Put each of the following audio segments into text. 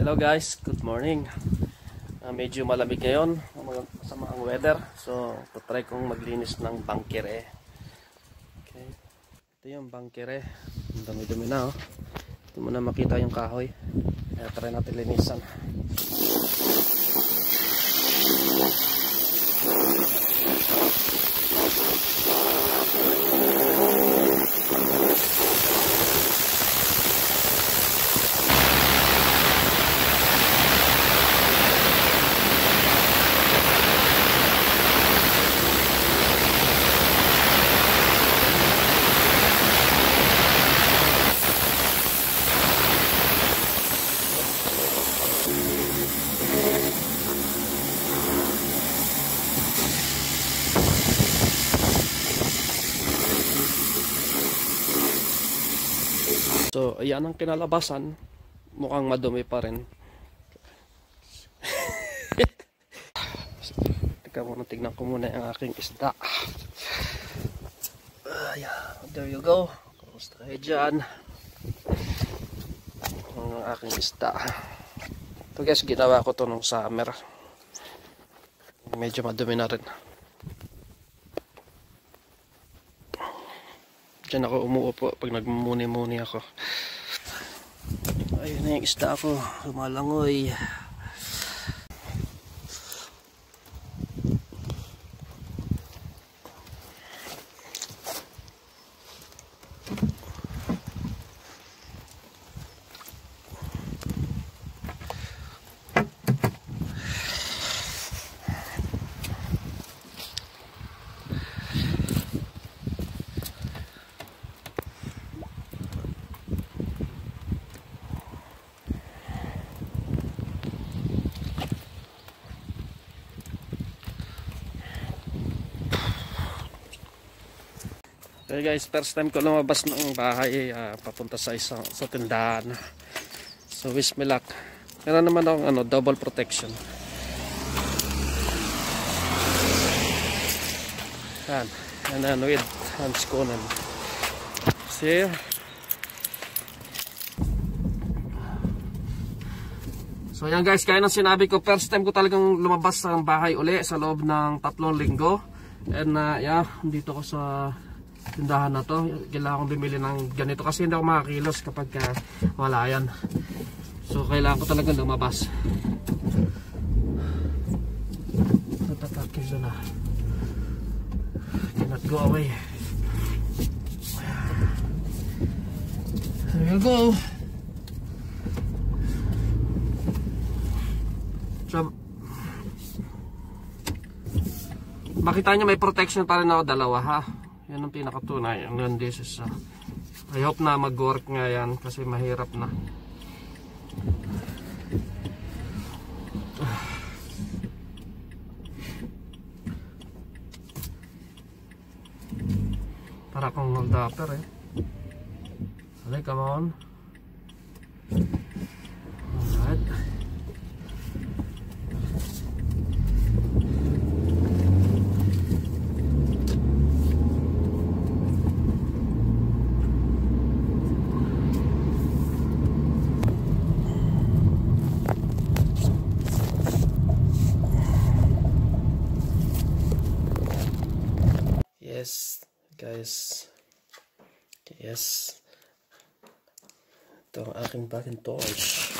Hello guys, good morning. Ah, medyo malamig ngayon, sama ang weather. So, tutry kong maglinis ng bangkere. Okay. Ito yung bangkere. Ang dami-dumi na oh. Ito muna makita yung kahoy. Kaya try natin linisan. So, ayan ang kinalabasan. Mukhang madumi pa rin. Teka muna, tignan ko muna ang aking isda. Ayan, there you go. Kumusta kayo dyan? Ang aking isda. Ito guys, ginawa ko to nung summer. Medyo madumi na rin. Diyan ako umuupo pag nagmumuni-muni ako. Ayun na yung isda ako. Lumalangoy. Okay guys, first time ko lumabas ng bahay uh, papunta sa isang sa tindahan. So wish me luck. Meron naman akong ano, double protection. Yan. And then with hands kunan. See? So yan guys, kaya nang sinabi ko, first time ko talagang lumabas ng bahay uli sa loob ng tatlong linggo. And uh, yeah, dito ko sa tindahan na to. Kailangan kong bumili ng ganito kasi hindi ako makakilos kapag uh, wala yan. So kailangan ko talaga lumabas. Natatakis na. Cannot go away. There you go. So makita nyo may protection pa rin ako dalawa ha yan ang pinakatunay. And then this is, uh, I hope na mag-work nga yan kasi mahirap na. Para kang hold upper eh. Okay, come on. Yes guys. Yes. Ito ang aking Macintosh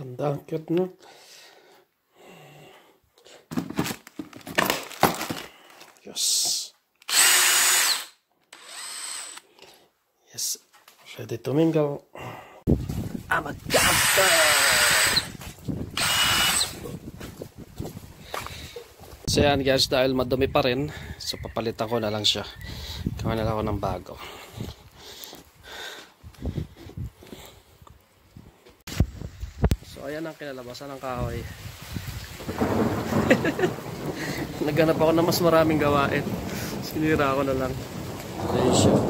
Ganda, ang cute no? Yes. Yes. Ready to mingle. I'm a dumpster! So yan guys, dahil madumi pa rin, so papalitan ko na lang siya. Gawa na lang ako ng bago. So ayan ang kinalabasan ng kahoy. Naghanap ako ng mas maraming gawain. Sinira ko na lang. Ayan siya.